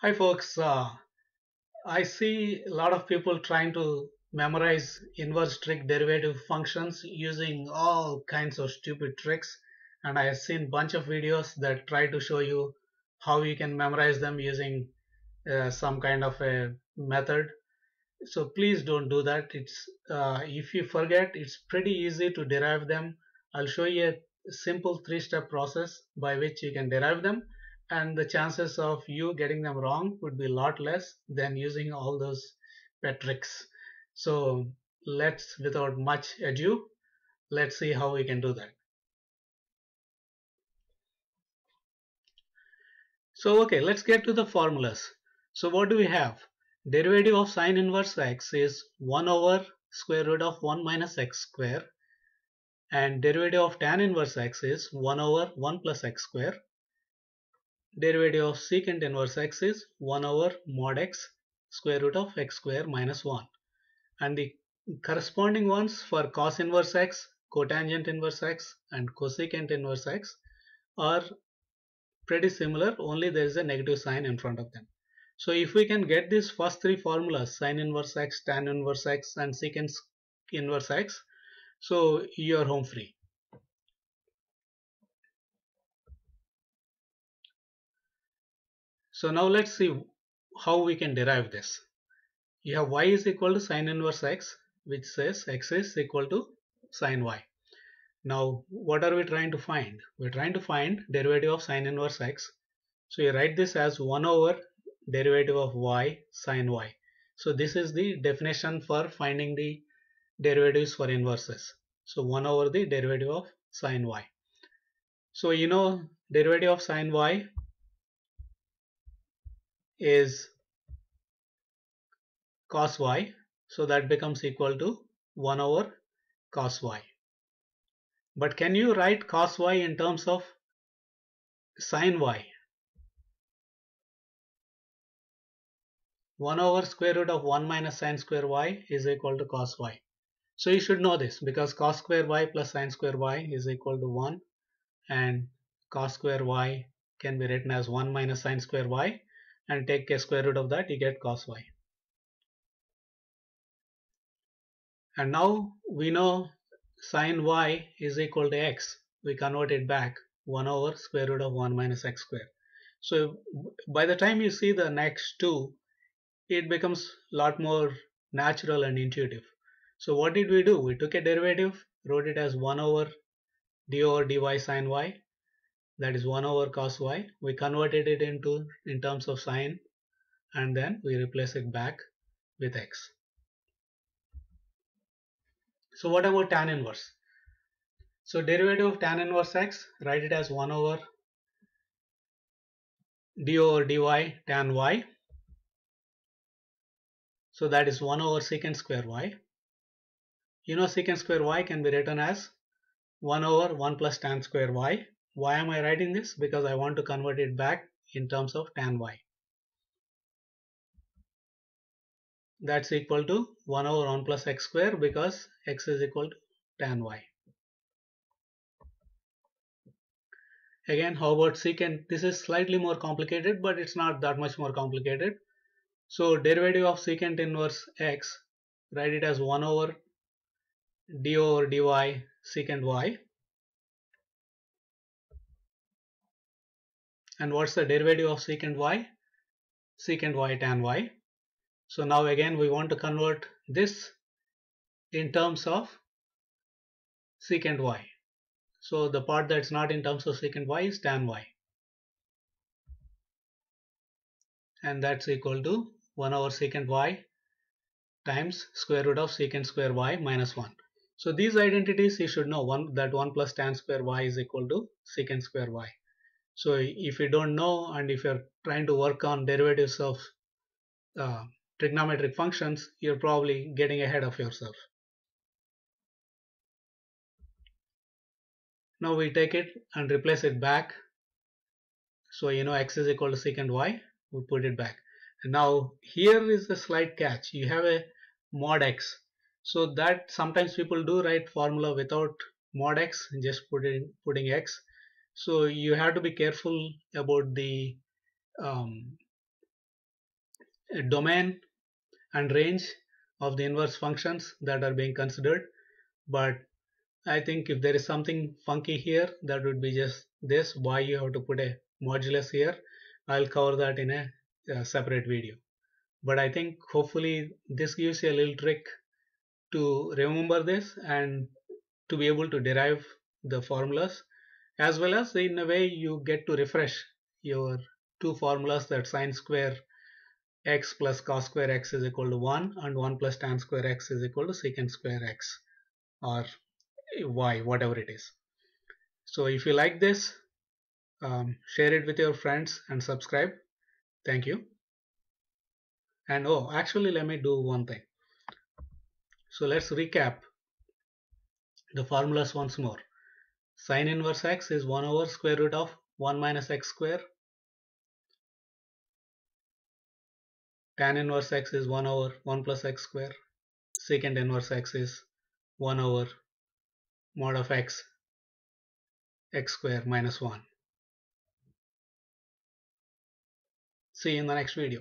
Hi folks, uh, I see a lot of people trying to memorize inverse trig derivative functions using all kinds of stupid tricks and I have seen a bunch of videos that try to show you how you can memorize them using uh, some kind of a method. So please don't do that. It's uh, if you forget, it's pretty easy to derive them. I'll show you a simple three-step process by which you can derive them and the chances of you getting them wrong would be a lot less than using all those pet tricks. So let's without much ado, let's see how we can do that. So okay, let's get to the formulas. So what do we have? Derivative of sine inverse x is 1 over square root of 1 minus x square and derivative of tan inverse x is 1 over 1 plus x square derivative of secant inverse x is 1 over mod x square root of x square minus 1 and the corresponding ones for cos inverse x cotangent inverse x and cosecant inverse x are pretty similar only there is a negative sign in front of them. So if we can get these first three formulas sine inverse x tan inverse x and secant inverse x so you are home free So now let's see how we can derive this. You have y is equal to sine inverse x which says x is equal to sine y. Now what are we trying to find? We're trying to find derivative of sine inverse x. So you write this as 1 over derivative of y sine y. So this is the definition for finding the derivatives for inverses. So 1 over the derivative of sine y. So you know derivative of sine y is cos y so that becomes equal to 1 over cos y. But can you write cos y in terms of sin y? 1 over square root of 1 minus sin square y is equal to cos y. So you should know this because cos square y plus sin square y is equal to 1 and cos square y can be written as 1 minus sin square y and take a square root of that you get cos y. And now we know sin y is equal to x. We convert it back 1 over square root of 1 minus x square. So by the time you see the next two it becomes a lot more natural and intuitive. So what did we do? We took a derivative wrote it as 1 over d over dy sin y that is 1 over cos y. We converted it into in terms of sine and then we replace it back with x. So what about tan inverse? So derivative of tan inverse x write it as 1 over d over dy tan y. So that is 1 over secant square y. You know secant square y can be written as 1 over 1 plus tan square y why am I writing this? Because I want to convert it back in terms of tan y. That's equal to 1 over 1 plus x square because x is equal to tan y. Again, how about secant? This is slightly more complicated, but it's not that much more complicated. So derivative of secant inverse x, write it as 1 over d over dy secant y and what's the derivative of secant y? Secant y tan y. So now again we want to convert this in terms of secant y. So the part that's not in terms of secant y is tan y. And that's equal to 1 over secant y times square root of secant square y minus 1 so these identities you should know one that 1 plus tan square y is equal to secant square y so if you don't know and if you're trying to work on derivatives of uh, trigonometric functions, you're probably getting ahead of yourself. Now we take it and replace it back. So you know x is equal to secant y, we put it back. And now here is the slight catch. You have a mod x. So that sometimes people do write formula without mod x, just put in putting x so you have to be careful about the um, domain and range of the inverse functions that are being considered. But I think if there is something funky here that would be just this why you have to put a modulus here. I'll cover that in a, a separate video. But I think hopefully this gives you a little trick to remember this and to be able to derive the formulas as well as in a way you get to refresh your two formulas that sine square x plus cos square x is equal to 1 and 1 plus tan square x is equal to secant square x or y whatever it is. So if you like this um, share it with your friends and subscribe. Thank you. And oh actually let me do one thing. So let's recap the formulas once more sine inverse x is 1 over square root of 1 minus x square. Tan inverse x is 1 over 1 plus x square. Secant inverse x is 1 over mod of x x square minus 1 see you in the next video